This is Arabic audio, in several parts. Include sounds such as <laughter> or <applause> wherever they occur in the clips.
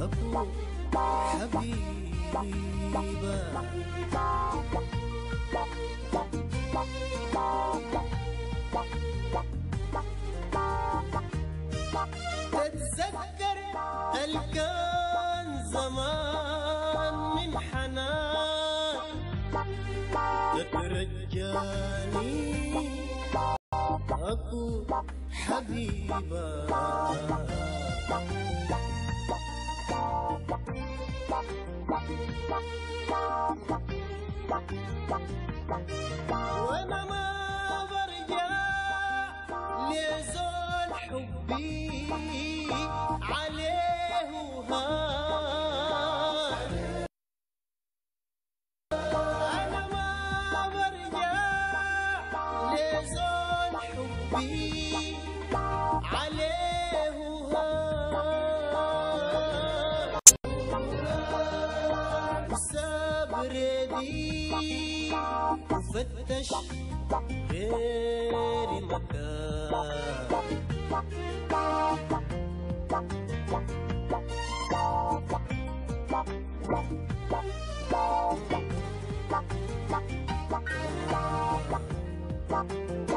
أبو حبيبة تتذكر الكان زمان من حنان تترجاني أكو حبيبة. وأنا ما برجع لزول حبي عليه هان فتش غير مكان أنا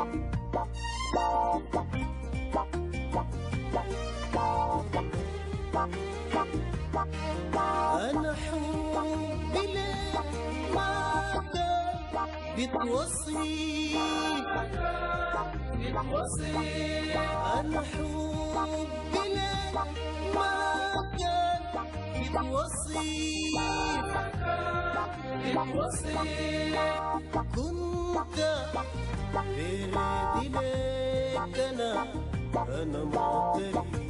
بتوصي بتوصي أنا حبي لك ما كان. بتوصي بتوصي كنت بريد لك أنا أنا معترف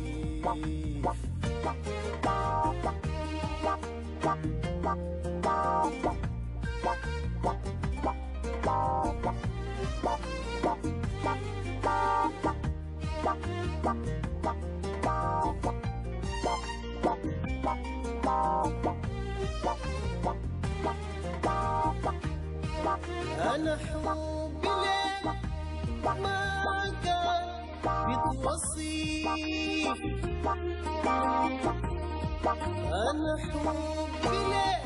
أنا حبي لك ما كان بتوصي أنا حبي لك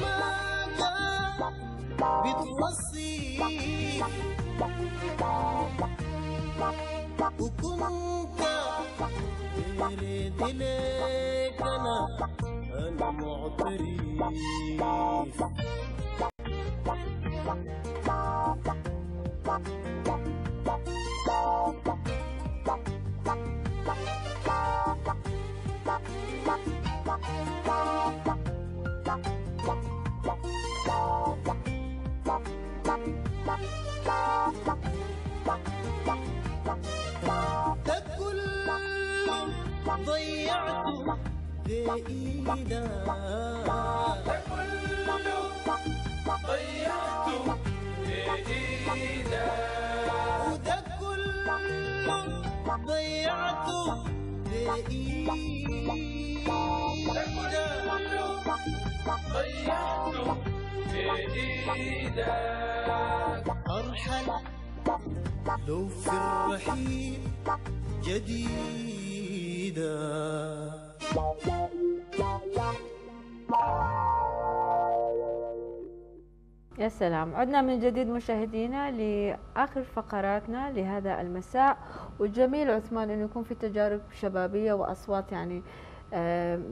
ما كان بتوصي وكنت بريد لك أنا أنا معترف. ده كله ضيعته بإيدك وده كله ضيعته بإيدك أرحل لو في الرحيل جديدة. يا سلام. عدنا من جديد مشاهدينا لآخر فقراتنا لهذا المساء والجميل عثمان أنه يكون في تجارب شبابية وأصوات يعني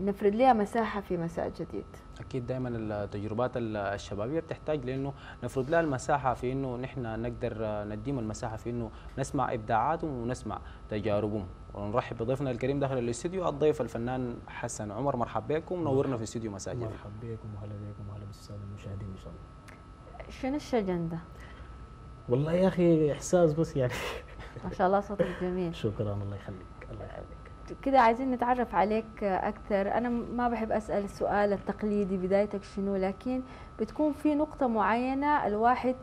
نفرد لها مساحة في مساء جديد. أكيد دائما التجربات ال- الشبابية بتحتاج لإنه نفرض لها المساحة في إنه نحن نقدر نديهم المساحة في إنه نسمع إبداعاتهم ونسمع تجاربهم. ونرحب بضيفنا الكريم داخل الاستوديو الضيف الفنان حسن عمر. مرحب بكم. نورنا في استوديو مساء جديد. مرحبا بكم وهلا بكم وهلا بالسادة المشاهدين إن شاء الله. شنو الشجن ده؟ والله يا أخي إحساس بس يعني. ما شاء الله صوتك جميل. شكرا الله يخليك الله يخليك. كده عايزين نتعرف عليك أكثر. أنا ما بحب أسأل السؤال التقليدي بدايتك شنو لكن بتكون في نقطة معينة الواحد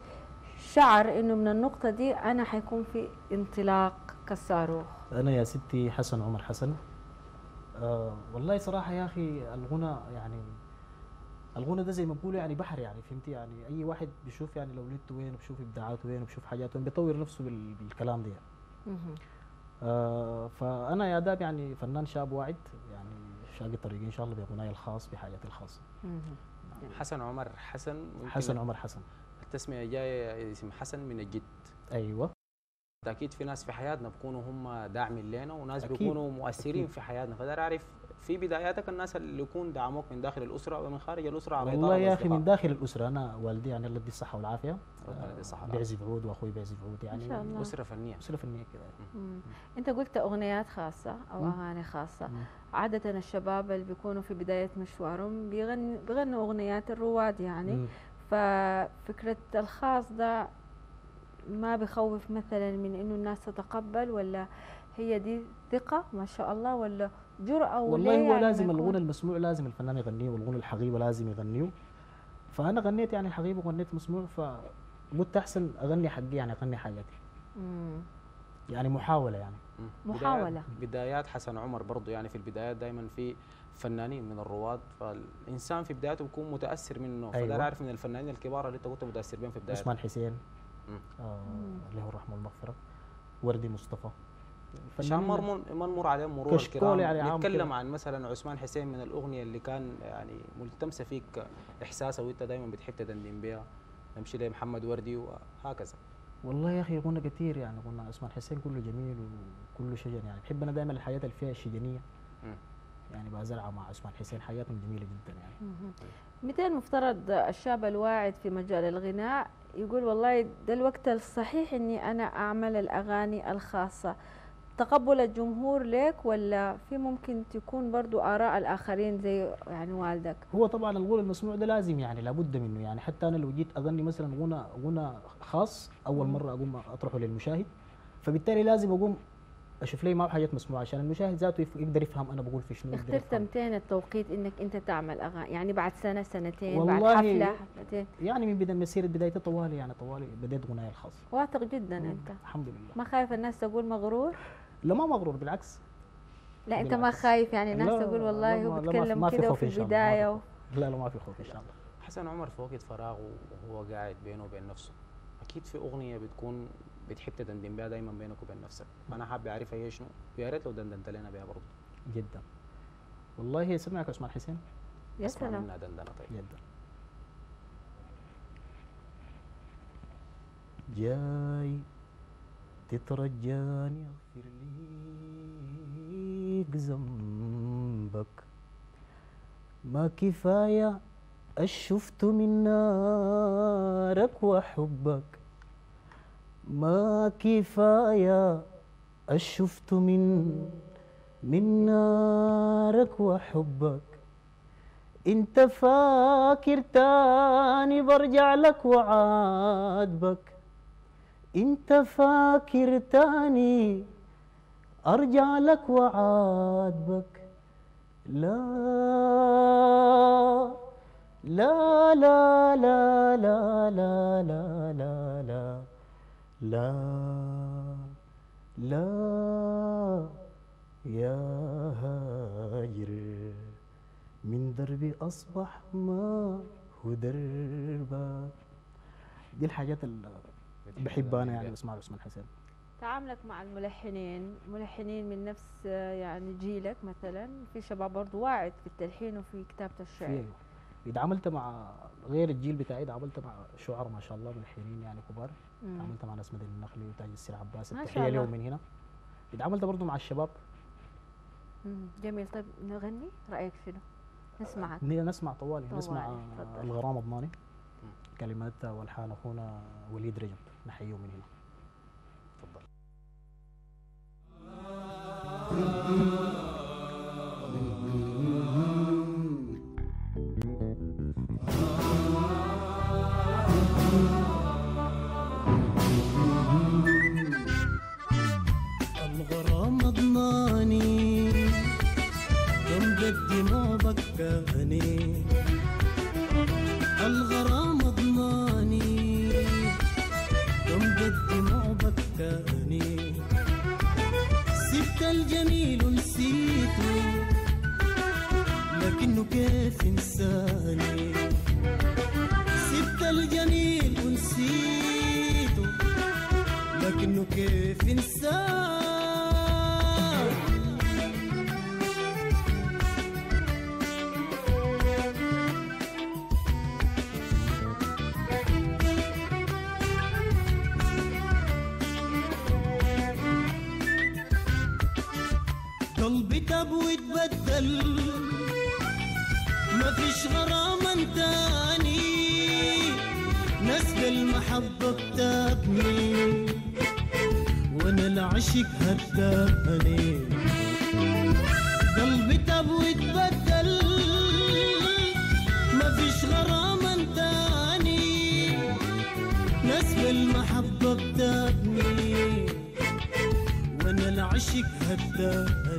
شعر إنه من النقطة دي أنا حيكون في انطلاق كالصاروخ. أنا يا ستي حسن عمر حسن. آه والله صراحة يا أخي الغنى يعني الغنى ده زي ما بقولوا يعني بحر يعني فهمتي يعني أي واحد بيشوف يعني لو لقيته وين بيشوف ابداعاته وين بيشوف حاجاته وين بيطور نفسه بال- بالكلام ده يعني. آه فأنا يا داب يعني فنان شاب واعد يعني شاقي طريقي إن شاء الله بغناي الخاص بحاجاتي الخاصة مهم. حسن عمر حسن حسن عمر حسن التسمية جاية اسم حسن من الجد أيوه أكيد في ناس في حياتنا بيكونوا هم داعمين لنا وناس أكيد. بيكونوا مؤثرين أكيد. في حياتنا فدار أعرف في بداياتك الناس اللي يكون دعموك من داخل الأسرة ومن خارج الأسرة على والله يا أخي من. داخل الأسرة أنا والدي يعني الله يدي الصحة والعافية ربنا يدي الصحة والعافية. بيعزف عود وأخوي بيعزف عود يعني ما شاء الله. أسرة فنية أسرة فنية كده يعني. مم. أنت قلت أغنيات خاصة أو. أغاني خاصة مم. عادة الشباب اللي بيكونوا في بداية مشوارهم بيغني بيغنوا أغنيات الرواد يعني مم. ففكرة الخاص ده ما بخوف مثلا من إنه الناس تتقبل ولا هي دي ثقة ما شاء الله ولا جرأة ولا والله هو يعني لازم الغنى المسموع لازم الفنان يغنيه والغنى الحقيبه لازم يغنيه فأنا غنيت يعني حقيبه وغنيت مسموع فقلت أحسن أغني حقي يعني أغني حاجاتي مم. يعني محاولة يعني. محاولة. بدايات, بدايات حسن عمر برضو يعني في البدايات دائما في فنانين من الرواد فالإنسان في بدايته بيكون متأثر منه أيوة. فده عارف من الفنانين الكبار اللي أنت كنت متأثر بهم في بدايتك عثمان حسين. آه له الرحمة والمغفرة وردي مصطفى عشان ما نمر- ما نمر عليهم مرور الكرام يعني نتكلم. عن مثلا عثمان حسين من الأغنية اللي كان يعني ملتمسة فيك احساسه وأنت دائما بتحب تدندن بها نمشي لمحمد وردي وهكذا. والله يا أخي غنى كثير يعني غنى عثمان حسين كله جميل وكله شجن يعني. بحب أنا دائما الحياة اللي فيها الشجنيه. يعني بزرعها مع عثمان حسين حياتهم جميلة جدا يعني. متى المفترض الشاب الواعد في مجال الغناء يقول والله ده الوقت الصحيح إني أنا أعمل الأغاني الخاصة؟ تقبل الجمهور لك ولا في ممكن تكون برضو آراء الآخرين زي يعني والدك؟ هو طبعا الغنى المسموع ده لازم يعني لابد منه. يعني حتى أنا لو جيت أغني مثلا غنى غنى خاص أول مم. مرة أقوم أطرحه للمشاهد. فبالتالي لازم أقوم أشوف لي معه حاجات مسموعة عشان المشاهد ذاته يقدر يفهم أنا بقول في شنو اخترت. متين التوقيت إنك أنت تعمل اغاني يعني بعد سنة سنتين والله بعد حفلة حفلتين. يعني من بداية مسيره بدايتي طوالي يعني طوالي بديت غناي الخاص. واثق جدا أنت. الحمد لله. ما خايف الناس تقول مغرور؟ لا ما مغرور بالعكس. لا أنت ما. خايف يعني الناس تقول والله هو بيتكلم ما في كده وفي في البداية و... لا لا ما في خوف إن شاء الله. حسن عمر في وقت فراغه وهو قاعد بينه وبين نفسه أكيد في أغنية بتكون بتحب تدندن بها دايما بينك وبين نفسك. فانا حابب أعرف هي شنو. ويا ريت لو دندنت لنا بها برضه. جدا. والله سمعك عثمان حسين يا سلام. منها دندنة طيب جدا. جاي. تترجاني اغفر ليك ذنبك ما كفاية الشفت من نارك وحبك. ما كفاية الشفت من من نارك وحبك. انت فاكر تاني برجع لك وعاتبك. انت فاكر تاني ارجع لك وعاتبك لا لا لا لا لا لا لا لا لا لا لا يا هاجر من دربي أصبح ما هو دربك دي الحاجات اللي بحبها أنا يعني بسمع عثمان حسين. تعاملك مع الملحنين ملحنين من نفس يعني جيلك مثلا في شباب برضو واعد في التلحين وفي كتابة الشعر. في إذا عملت مع غير الجيل بتاعي إذا عملت مع شعراء ما شاء الله ملحنين يعني كبار مم. عملت مع ناس مدن النخلي وتاج السير عباس التحية لهم. من هنا. إذا عملت برضو مع الشباب. مم. جميل. طيب نغني؟ رأيك شنو؟ نسمعك. نسمع طوالي نسمع طوالي، تفضل. الغرام أضماني كلمات والحان أخونا وليد رجب. نحييهم من هنا. تفضل. سبت الجميل ونسيته لكنه كيف إنساني؟ سبت الجميل ونسيته لكنه كيف إنساني؟ واتبدل ما فيش غرام تاني. نسل المحبة بتابني وأنا العشق هداني قلبي واتبدل ما فيش غرام تاني. نسل المحبة بتابني وأنا العشق هداني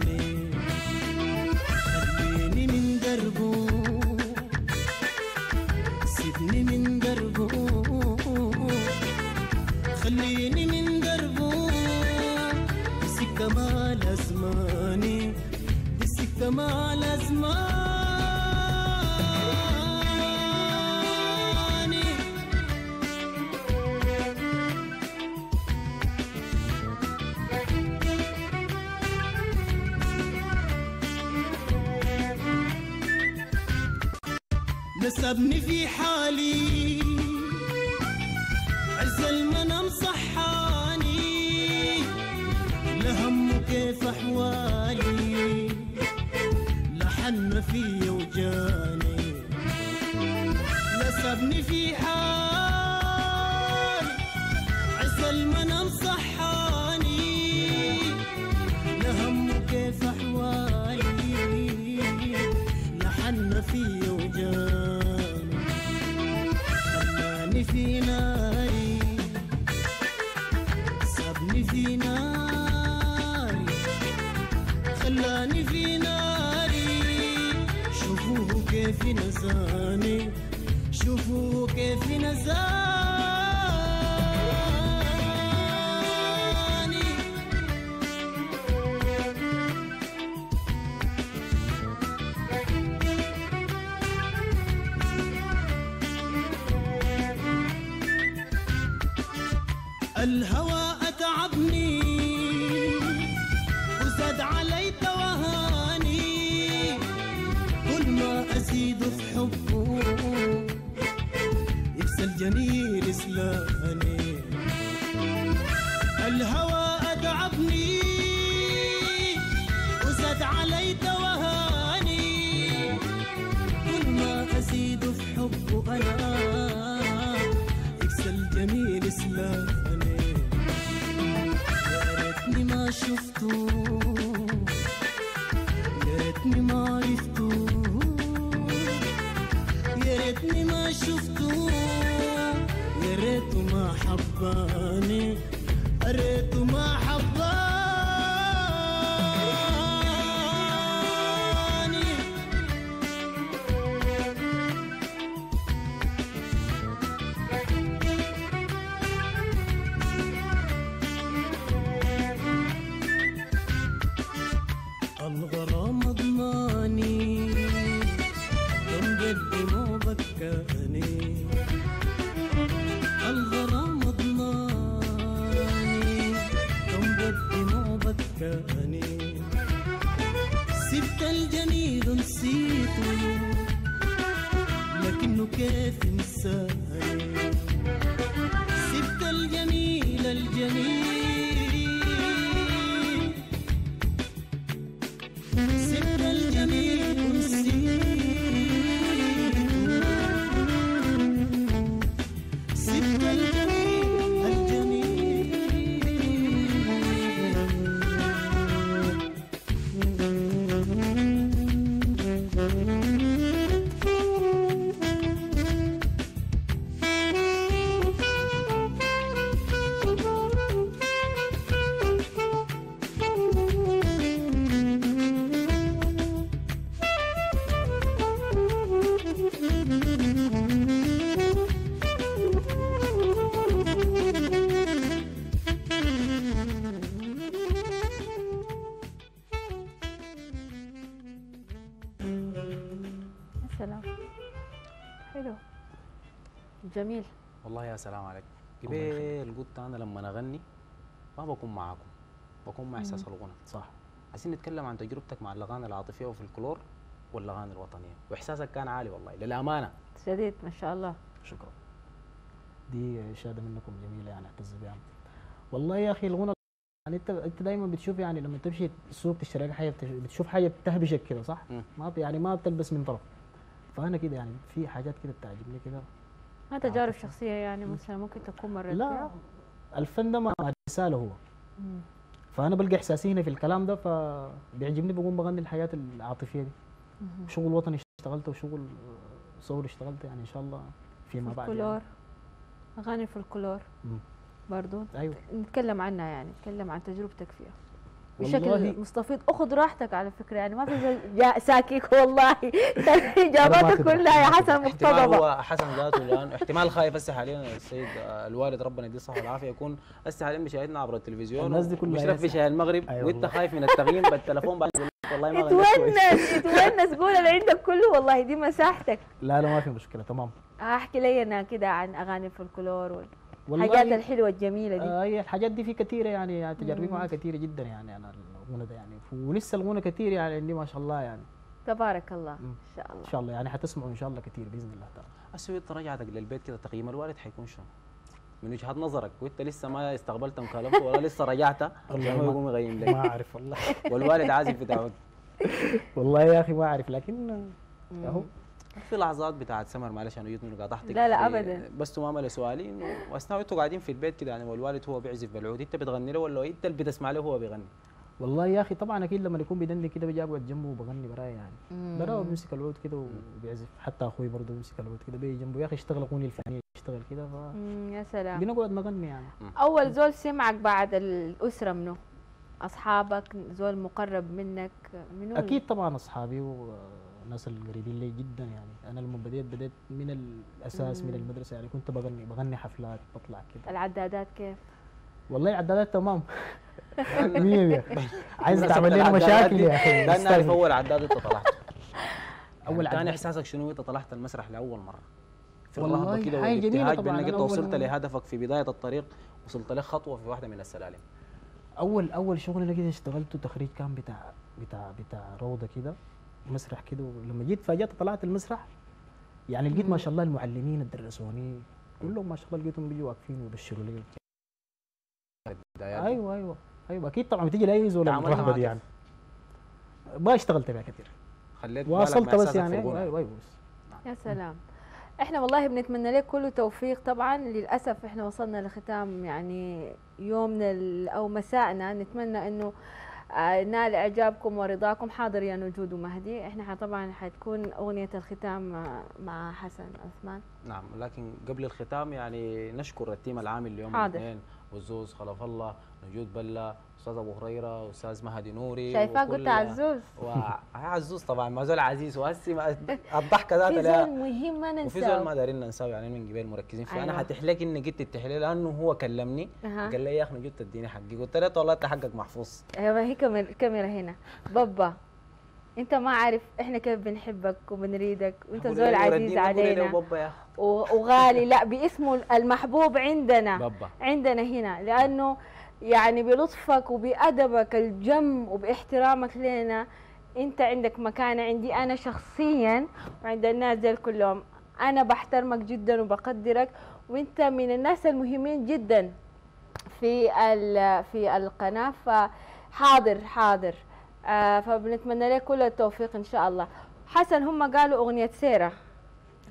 نسبني في حالي. عز المنام صحاني. لهم كيف أحوالي. لحن في وجاني. نسبني في حالي. كيف نزاني؟ شوفوه كيف نزاني. شفته بكاني الغرام كم قد ما بكاني سبت الجميل نسيته لكنه كيف انساني يا سلام عليك قبل قلت أنا لما اغني ما بكون معاكم. بكون مع إحساس الغنى. صح. عايزين نتكلم عن تجربتك مع الأغاني العاطفية والفلكلور والأغاني الوطنية. وإحساسك كان عالي والله للأمانة. شديد ما شاء الله. شكرا. دي شهاده منكم جميلة يعني اعتز بها. والله يا أخي الغنى يعني أنت أنت دايما بتشوف يعني لما تمشي السوق تشتري حاجة بتش- بتشوف حاجة بتهبشك كده صح؟ ما يعني ما بتلبس من طرف. فأنا كده يعني في حاجات كده بتعجبني كده. ما تجارب شخصية يعني مثلا ممكن تكون مرت لا؟ الفن ده ما رساله هو مم. فأنا بلقى إحساسي هنا في الكلام ده فبيعجبني بقوم بغني الحاجات العاطفية دي. شغل وطني اشتغلته وشغل صور اشتغلت يعني إن شاء الله فيما بعد فولكلور يعني. أغاني الفولكلور مم. برضو أيوه نتكلم عنها يعني نتكلم عن تجربتك فيها بشكل مستفيض. أخذ راحتك على فكرة يعني ما في زول جاء ساكيك والله. <laughs> إجاباتك كلها يا حسن احتمال مقتضبة. هو حسن ذاته الآن. احتمال خايف هسه حاليا السيد الوالد ربنا يديه الصحة والعافية يكون هسه حاليا بيشاهدنا عبر التلفزيون. الناس دي كلها بيشرف في. شاي المغرب. أي وانت. خايف من التغييم بالتليفون بعد يقول لك والله ما. اتونس اتونس قول اللي عندك كله والله دي مساحتك. لا لا ما في مشكلة. تمام. احكي لي أنا كده عن أغاني الفولكلور والحاجات الحلوة الجميلة دي. آه هي الحاجات دي في كثيره يعني, يعني تجاربي مم. معاها كثيره جدا يعني أنا الغنى ده يعني. ولسه الغنى كثير يعني عندي ما شاء الله يعني. تبارك الله. إن شاء الله. إن شاء الله يعني حتسمعوا إن شاء الله كثير بإذن الله تعالى هسه انت رجعتك للبيت كده تقييم الوالد حيكون شنو؟ من وجهة نظرك وإنت لسه ما استقبلت مكالمته ولا لسه رجعت؟ عشان والله هو ما- يقوم يغيم ما لك أعرف والله. والوالد عازف بتاعك والله يا أخي ما أعرف لكن. أهو. في لحظات بتاعت سمر معلش أنا جيت من قاطعتك لا لا أبداً. بس تماما لسؤالي إنه وأثناء أنتوا قاعدين في البيت كده يعني والوالد هو بيعزف بالعود أنت بتغني له ولا أنت اللي بتسمع له وهو بيغني؟ والله يا أخي طبعا أكيد لما يكون بيدني كده بيجي أقعد جنبه وبغني براي يعني. مم. برا بيمسك العود كده وبيعزف. حتى أخوي برضه بيمسك العود كده بيجي جنبه. يا أخي اشتغل أغنية الفلانيه اشتغل كده ف يا سلام. بنقعد نغني يعني. أول زول سمعك بعد الأسرة منه أصحابك زول مقرب منك منو؟ أكيد طبعا أصحابي والناس القريبين لي جدا يعني. أنا لما بديت بديت من الأساس من مم. المدرسة يعني. كنت بغني بغني حفلات بطلع كده. العدادات كيف؟ والله العدادات تمام. <laughs> مية مية. عايز مناسبة تعمل لنا مشاكل يا أخي؟ ده نعرف. أول عداد أنت طلعت. <laughs> أول أول كان عداد. إحساسك شنو انت طلعت المسرح لأول مرة؟ في والله الرهبه كده والابتهاج طبعاً. بأنك أنت وصلت لهدفك في بداية الطريق وصلت لك خطوة في واحدة من السلالم. اول أول شغل أنا كده اشتغلته تخريج كان بتاع بتاع بتاع روضة كده. مسرح كده ولما جيت فجأت طلعت المسرح. يعني لقيت ما شاء الله المعلمين الدرسوني كلهم ما شاء الله لقيتهم بيجوا واقفين ويبشروا لي. أيوه أيوه أيوه. أكيد طبعا بتيجي لأي زول الرهبه دي؟ يعني. ما اشتغلت بها كثير خليت واصلت بس يعني. أيوه أيوه أيوه بس. يا سلام. إحنا والله بنتمنى لك كل توفيق طبعا للأسف إحنا وصلنا لختام يعني يومنا أو مسائنا نتمنى إنه نال إعجابكم ورضاكم. حاضر يا نجود ومهدي. إحنا طبعا حتكون أغنية الختام آه، مع حسن عثمان. نعم لكن قبل الختام يعني نشكر التيم العامل اليوم حاضر. الاثنين والزوز خلف الله نجود بلا أستاذ أبو هريرة أستاذ مهدي نوري شايفاه؟ قلت عزوز. و... <laughs> عزوز طبعا ما زول عزيز وهسي ما- <laughs> الضحكة ذاتها في زول مهم ما وفي زول ما ننساه دارين ننساه يعني من قبل مركزين فيه. أنا أيوة. حتحلك إني قلت التحليل لأنه هو كلمني. أها. قال لي يا أخي نجود تديني حقي. قلت له والله انت حقك محفوظ. ما هي كاميرا هنا. بابا أنت ما عارف إحنا كيف بنحبك وبنريدك وأنت زول عزيز علينا. وغالي. لا باسمه المحبوب عندنا. بابا. عندنا هنا لأنه يعني بلطفك وبأدبك الجم وباحترامك لنا أنت عندك مكانة عندي أنا شخصيا وعند الناس دي كلهم. أنا بحترمك جدا وبقدرك وأنت من الناس المهمين جدا. في في القناة فحاضر حاضر. آه فبنتمنى لك كل التوفيق إن شاء الله. حسن هم قالوا أغنية سيرة.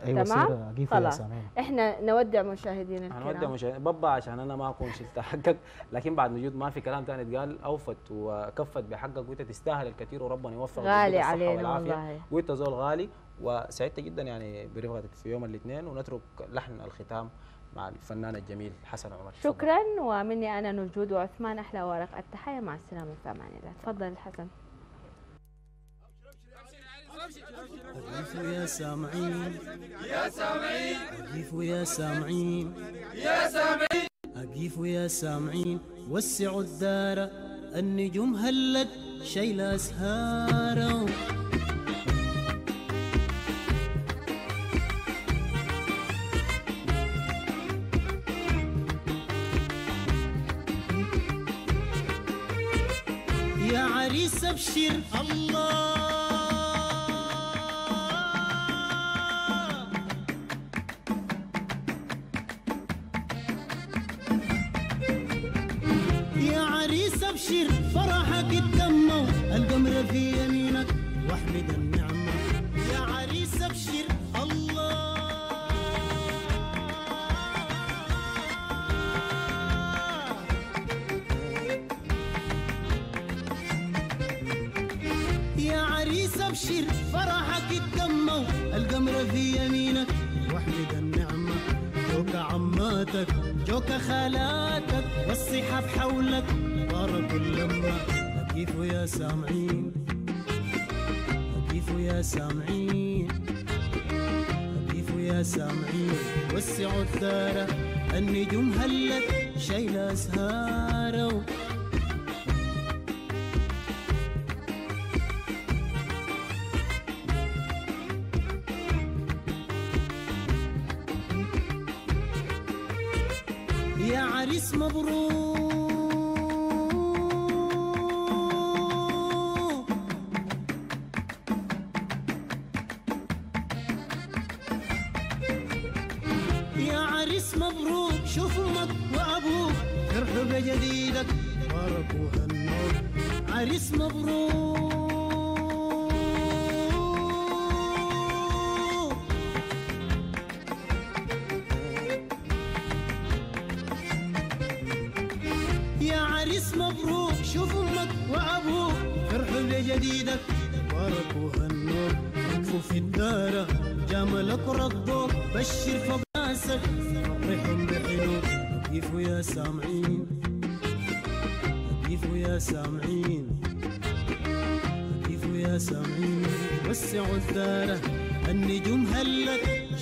أيوه تمام؟ يا خلاص. إحنا نودع مشاهدينا هنودع الكرام مش بابا عشان أنا ما أكون شلت حقك. لكن بعد وجود ما في كلام ثاني اتقال أوفت وكفت بحقك وأنت تستاهل الكثير وربنا يوفقك غالي علينا. والله. وأنت زول غالي وسعدت جدا يعني برفقتك في يوم الاثنين ونترك لحن الختام مع الفنان الجميل حسن عمر. شكرا ومني أنا نجود وعثمان أحلى ورق التحيه مع السلامة في أمان الله. تفضل حسن. أجيفوا يا سامعين. يا سامعين أجيفوا يا سامعين. يا سامعين أجيفوا يا سامعين. وسعوا الدار. النجوم هلت. شيلة أسهارة يا عريس أبشر الله. فرحك اتموا القمر في يمينك واحمد النعمة. جوك عماتك جوك خالاتك والصحاب حولك. بارك اللمة. كيف يا سامعين. كيف يا سامعين. كيف يا سامعين. وسعوا الدار النجوم هلت شايلة أسهارة وابوك فرحوا بجديدك باركوا هالنور عريس مبروك.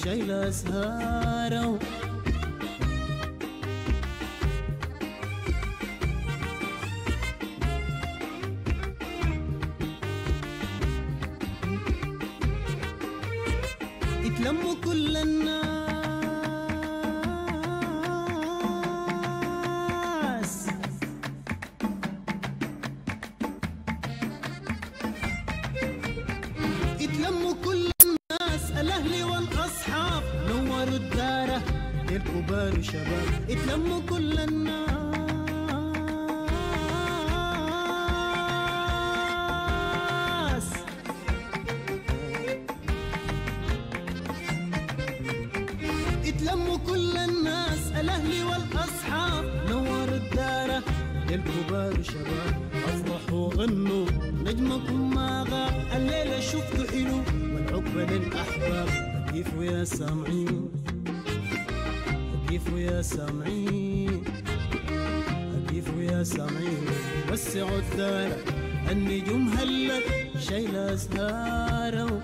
شايلة أسهارة يتلموا كل الناس. يتلموا كل الناس الأهل والأصحاب. نوروا الدار للكبار وشباب افرحوا غنوا نجمكم ما غاب. الليلة شفتوا حلو والعقبة للأحباب. كيفوا يا سامعين؟ كيفوا يا سامعين؟ كيفوا يا سامعين؟ وسعوا الدار النجوم هلت شايله ازهاره